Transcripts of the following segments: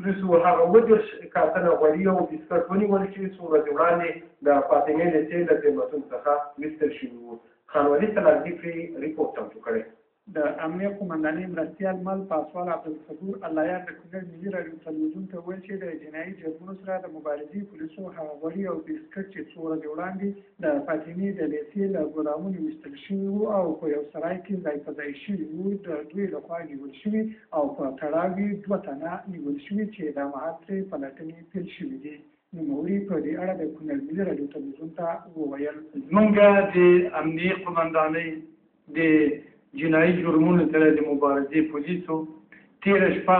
پولیسو هغه اووه دېرش کارتنه غوړي او بسکټ ونیول چې څو ورځې وړاندې د فاطمې لېسې له تېرمتون څخه ویستل شوي وو. خانولي سلارزي پرې رپورټ چمتو کړی. د امنیه قومندانۍ مرستیال مل پاسوال عبدالصبور اللهیار د کونړ ملي راډیو تلویزیون ته وویل چې د جنایي جرمونو سره د مبارزې پولیسو هغه غوړي او بسکټ چې څو ورځې وړاندې د فاطمې د لېسې له ګودامونو ویستل شوي وو او په یو سرای کې ځای په ځای شوي وو، د دوی له خوا نیول شوي او په تړاو یې دوه تنه نیول شوي چې دا مهال ترې پلټنې پیل شوې دي. نوموړي په دې اړه د کونړ ملي راډیو تلویزیون ته وویل. زمونږ د امنیې قوماندانۍ د جنایي جرمونو سره د مبارزې پولیسو تېره شپه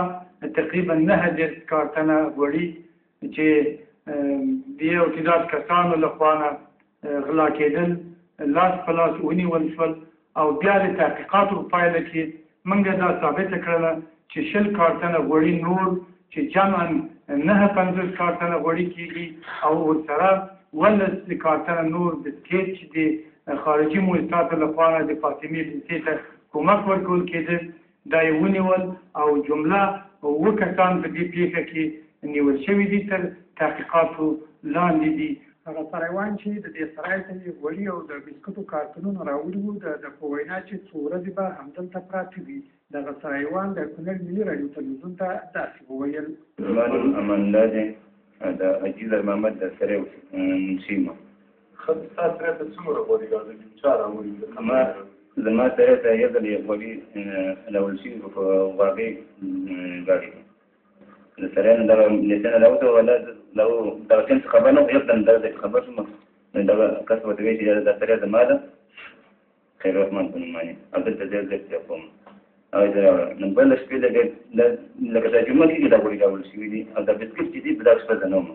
تقریباً نهه دېرش کارتنه غوړي چې د یو تعداد کسانو له خوا نه غلا کېدل لاس په لاس ونیول شول او بیا د تحقیقاتو په پایله کې موږ دا ثابته کړله چې شل کارتنه غوړي نور چې جمعا نهه پنځوس کارتنه غوړي کېږي او ورسره ولس کارتنه نور بسکېټ چې د خارجي موسساتو له خوا نه د فاطمې بنسې ته کومک ورکول کېده دا یې ونیول او جمله اووه کسان په دې پېښه کې نیول شوي دي، تر تحقیقاتو لاندې دي. هغه سرایوان چې د دې سرای ته یې غوړي او د بسکټو کارتونونه راوړي وو، د ده په وینا چې څو ورځې به همدلته پراته وي. دغه سرایوان د کونړ ملي راډیو تلویزیون ته داسې وویل. زما نوم امان الله دی، د حاجي زرمحمد د سرای اوسېدونکی یم. خب ستا سره ته څومره بودی ګاډو چې چا راوړي زما زما سره ته یو ځل یو بودی لاول شي په واګي ګاډي د سره نه دا لیسن لاو ته ولا لو دا ټیم خبر نه یو دم درته خبر شوم دا کس وته وی چې دا سره زما ده خیر رحمان په معنی او دلته دې زه ته کوم او دا نن بل شپې لګې لکه چې موږ کې دا وړي راول شي دي او دا بسکټ چې دې بلاک شپه نه مو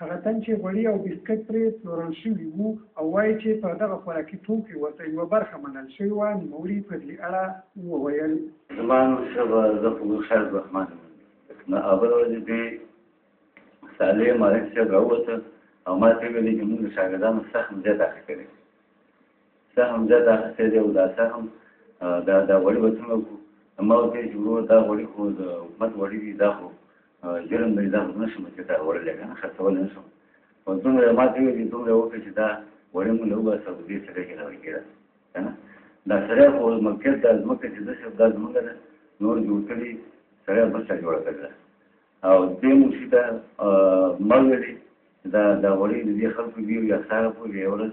هغه تن چې غوړي او بسکټ پرې پلورل شوي وو او وايي چې پر دغه خوراکي توکیو ورته یوه برخه منل شوې وه، نوموړي په دې اړه وویل. زما نوم شبه زه په ګل ښار برخمن یم نو اول ورځ دې صالح مالک صاحب راووته او ما ته ویلې چې موږ شاګردانو سهم زیات اخیستلی سهم زیات اخیستی دی او دا سهم دا دا غوړي به څنګه کړو ما ورته چې ورور دا غوړي خو د حکومت غوړي دي دا خو جرم مې ځان نه شم چې دا ورلې کنه خرڅول نه شم او دومره ما ته ویلي دومره وکړه چې دا وړې مو له وباسه په دې سړی کې نه ورکېده که نه دا سړی خو ملکیت دا ځمکه چې ده صاحب دا زموږ ده نور جوړ کړي سړی بل چا جوړه کړې ده او دې مو چې دا مه ویلي دا دا وړې د دې خلکو دي یا ساره پورې یې ورځ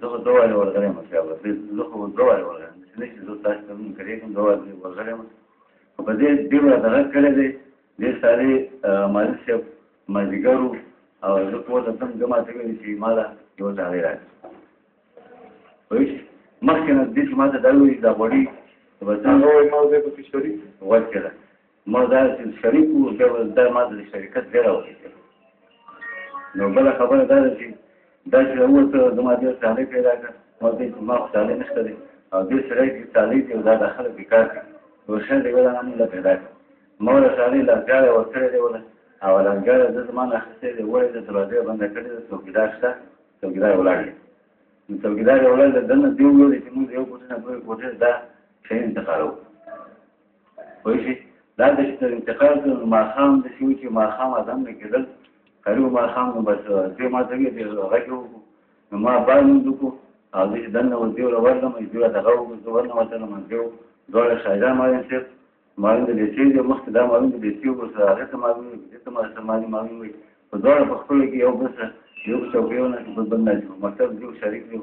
زه خو دوه وارې ورغلی یم صاحب زه خو دوه وارې ورغلی یم داسې نه چې زه تاسو ته مونږ کړی کوم دوه وارې ورغلی یم خو په دې دې ورځ دغه کړی دی دې ساري مالي صاحب مازدیګر وو او زه پوه ته تم زما ته ویلي چې ما له یو ځای راځي وایي مخکې نه دې چې ما ته دا ویلي دا غوړي وطن غوړي ما ځای پکې شریک غوړ کړه ما دا چې شریک وو بیا به دا ما د شرکت بیا راوخېستل نو بله خبره دا ده چې دا چې راووته زما دې سیالۍ پیدا کړه ما دې چې ما خو سیالۍ نشته دی او دې سړی چې سیالۍ دی دا د خلک کار دی نو ښه دی ولا نه پیدا کړه ما له سیالۍ لنګاړی ورکړی دی ولا او لنګاړی زه زما نه اخیستی دی وړی د دروازې بنده کړې ده څوکیدار شته څوکیدار ولاړ دی نو څوکیدار ولاړ دی دنه دې وویل چې موږ یو کوټه نه بلې کوټې دا شهید انتقالوو وای شي دا د انتقال د ماخام د شو چې ماخام اذان نه کېدل کارو ماخام نو بس دې ما ته دې غږو نو ما باندې دکو او دې دنه و دې ورلم دې ور دغه و دې ورنه وته نو ما دې دوه شایدا ما یې سیف ما دې دې چې دې مخ دا ما دې دې چې و سره هغه ته ما دې دې ته ما سره ما دې ما وي په دوه په خپل کې یو بس یو څو یو نه په بل نه مطلب یو شریک یو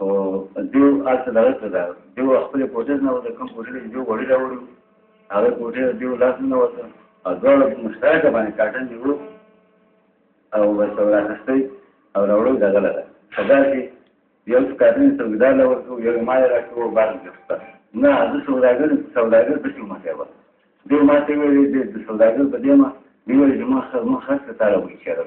او دیو اته دغه څه ده دیو خپل کوټه نه وته کوم کوټه دی دیو وړي راوړو هغه کوټه دیو لاس نه وته او دا مشترک باندې کاټن دیو او بس راخستې او راوړو دغه لاره خدا دې یو کارن سوداګر له ورته یو ما راکو بار ګفته نه د سوداګر سوداګر په څه مخه و دې ما ته ویل دې سوداګر په دې ما نیول جمعه خر مخه ستاره وی چیرې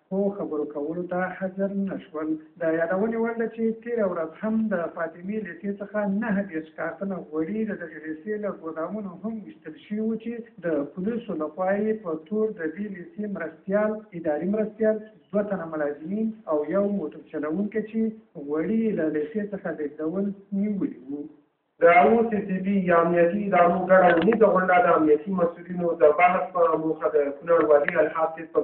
خو خبرو کولو ته حاضر نه شول. د یادونې وړ ده چې تېره ورځ هم د فاطمې لېسې څخه نهه دېرش کارتنه غوړي د دغې لېسې له ګودامونو هم ویستل شوي وو چې د پولیسو له خوا یې په تور د دې لېسې مرستیال، اداري مرستیال، دوه تنه ملازمین او یو موټر چلوونکی چې غوړي یې له لېسې څخه لېږدول، نیولي وو. د او سي سي بي یا امنیتي ادارو ګډه اونیزه غونډه د امنیتي مسؤلینو د بحث په موخه د کونړ والي الحاص سید په